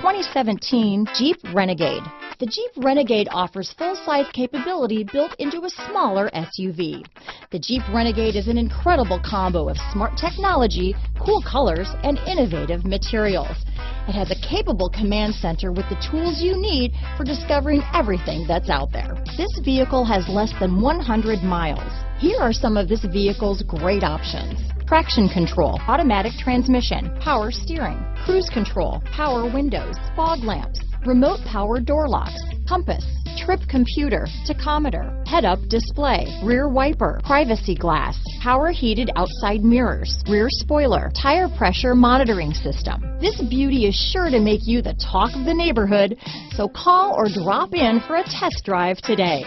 2017 Jeep Renegade. The Jeep Renegade offers full-size capability built into a smaller SUV. The Jeep Renegade is an incredible combo of smart technology, cool colors, and innovative materials. It has a capable command center with the tools you need for discovering everything that's out there. This vehicle has less than 100 miles. Here are some of this vehicle's great options. Traction control, automatic transmission, power steering, cruise control, power windows, fog lamps, remote power door locks, compass, trip computer, tachometer, head-up display, rear wiper, privacy glass, power heated outside mirrors, rear spoiler, tire pressure monitoring system. This beauty is sure to make you the talk of the neighborhood, so call or drop in for a test drive today.